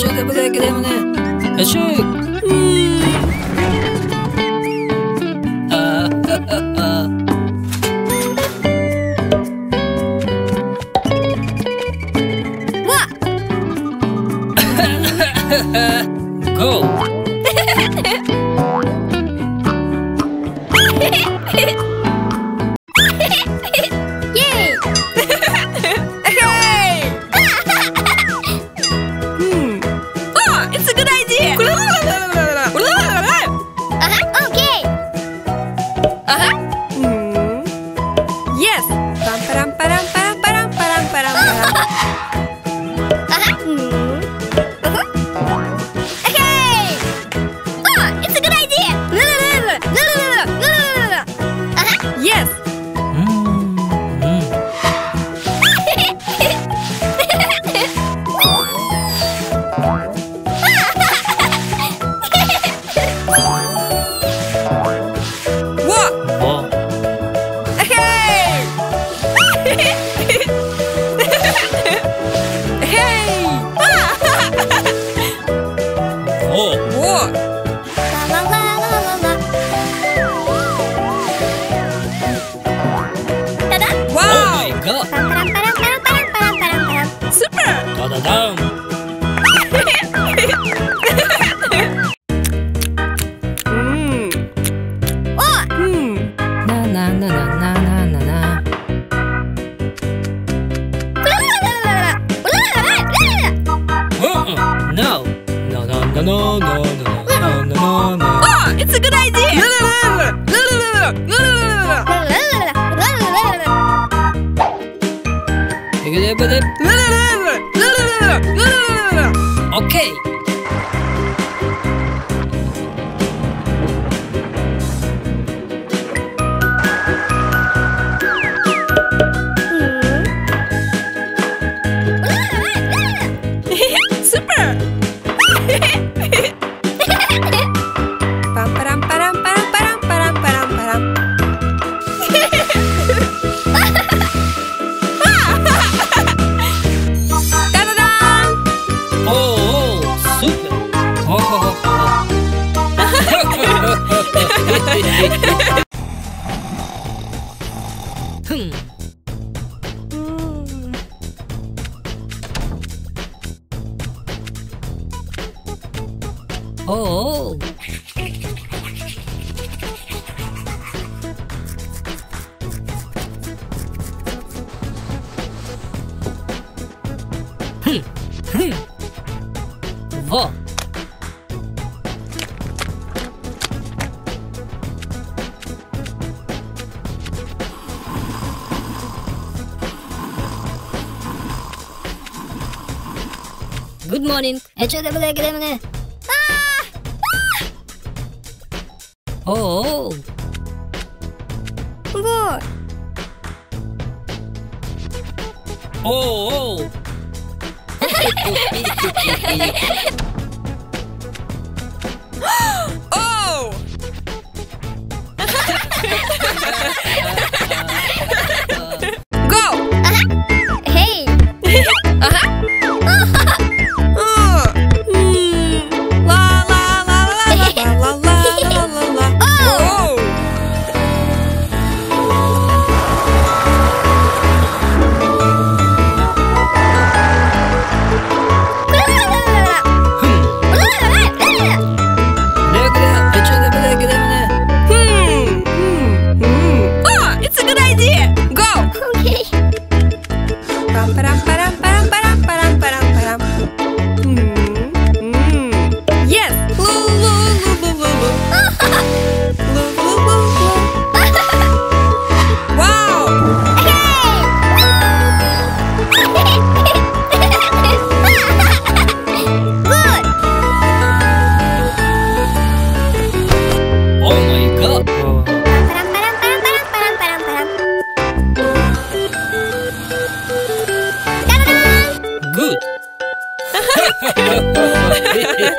Uh-huh. Okay. 흥. 오. 흥. 흥. 뭐. Good morning. Ah! Ah! Oh. Во. Oh. oh.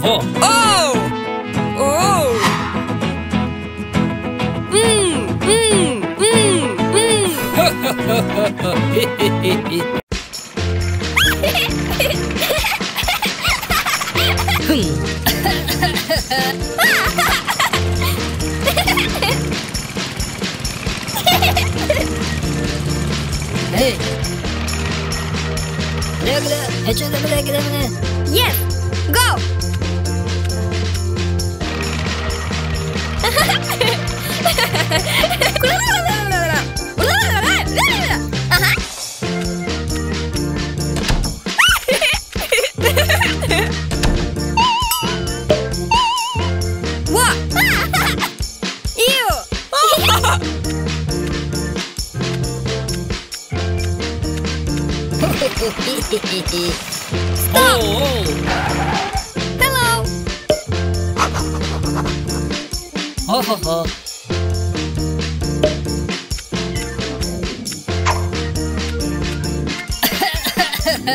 bravo! Oh! Oh! Mmm, mmm, mmm, mmm! hey! Yes! Stop! Oh. oh, oh. Hello! Oh, ho, ho. Go!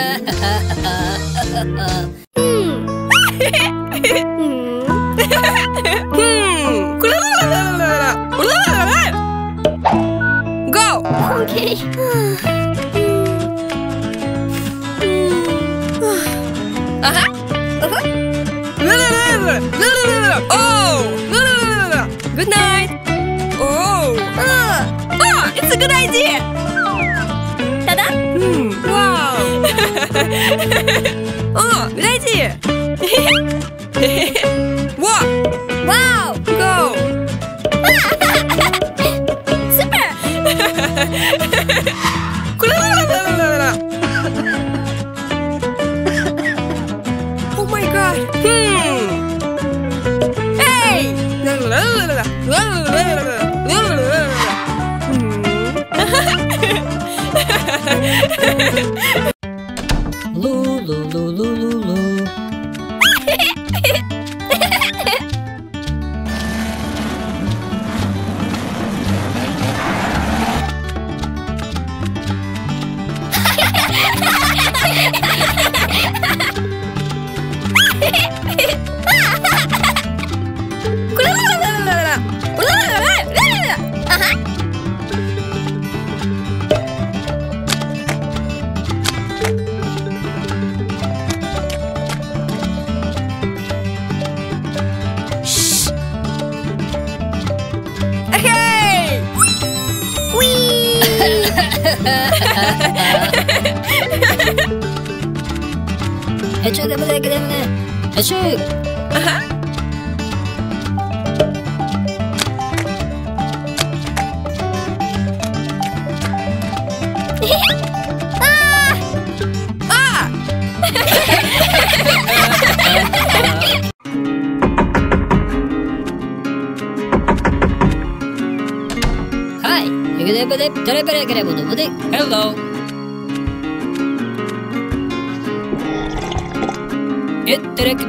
Okay. Uh-huh. Uh-huh. Oh! Good night! Oh! Oh! It's a good idea! Oh! Good idea! Walk! Wow! Go! シュでもねけでもねハシュはい。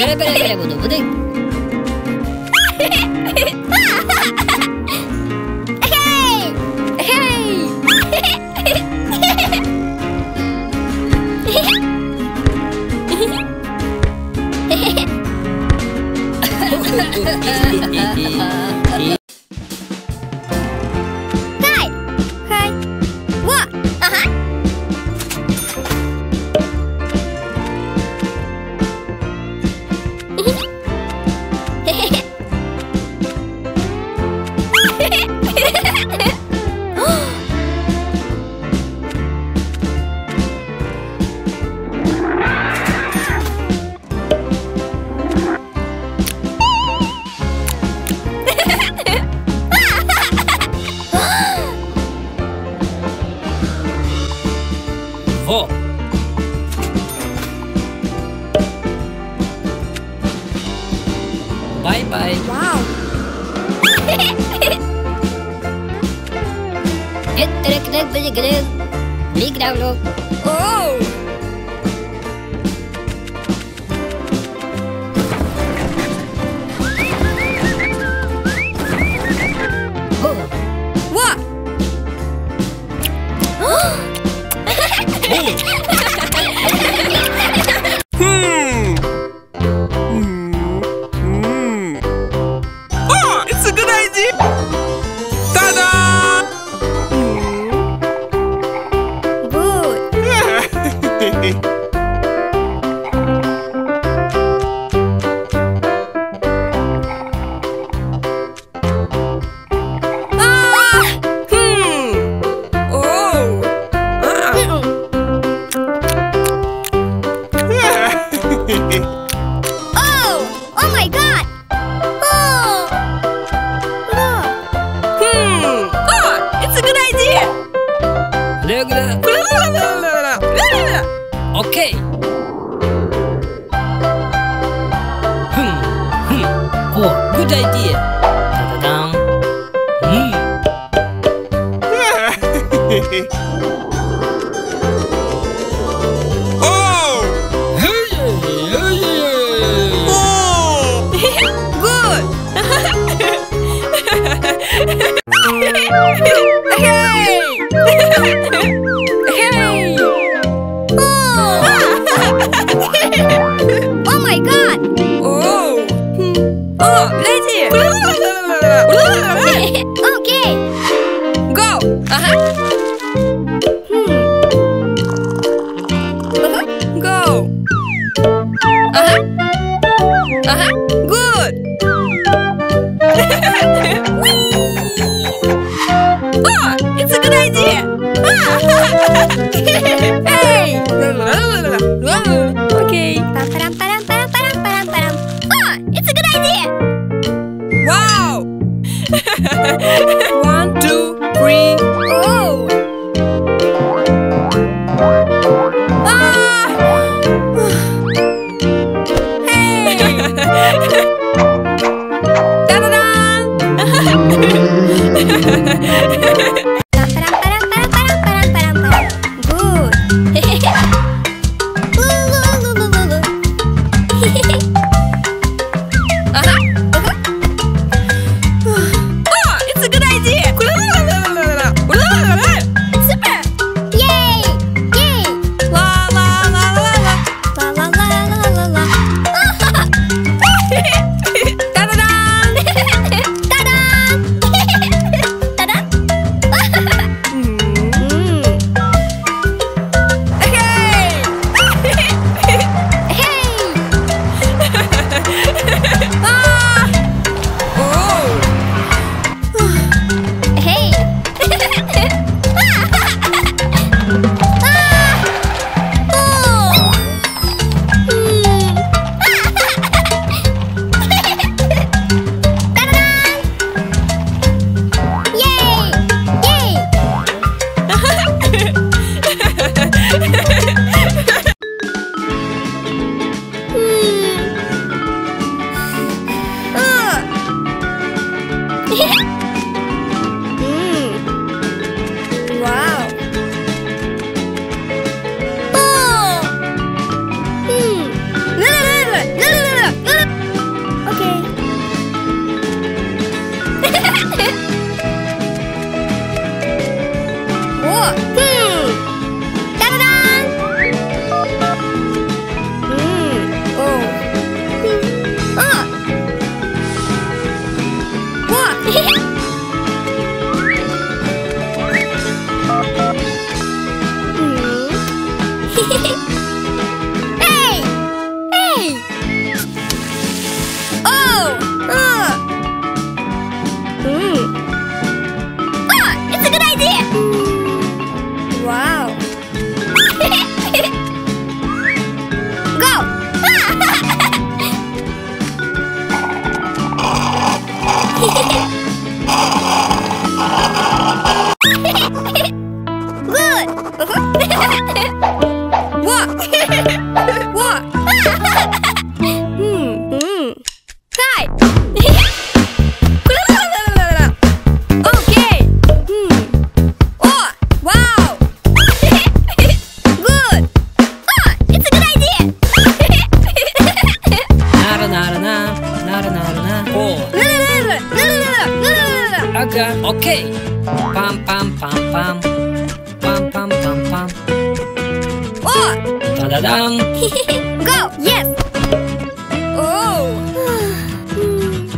Bere bere bere budu budu. Hey! Hey! Hehehehe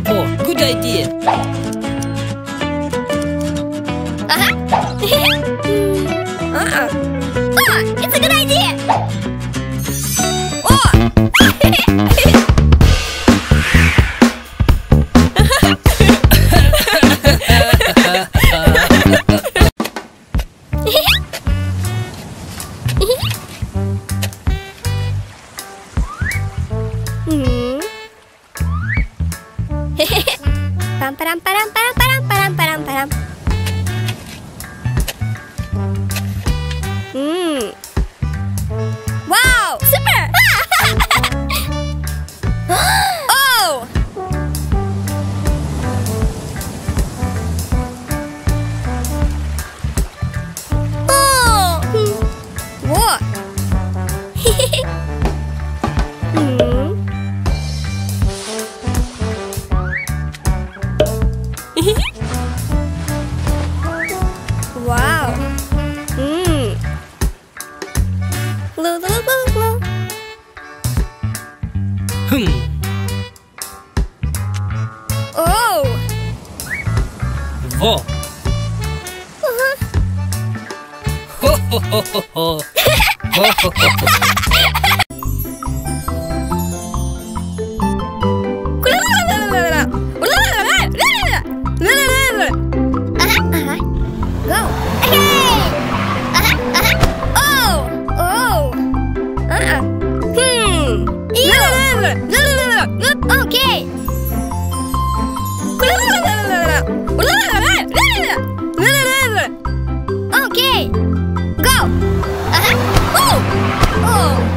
Oh! Good idea! Hmm. Oh!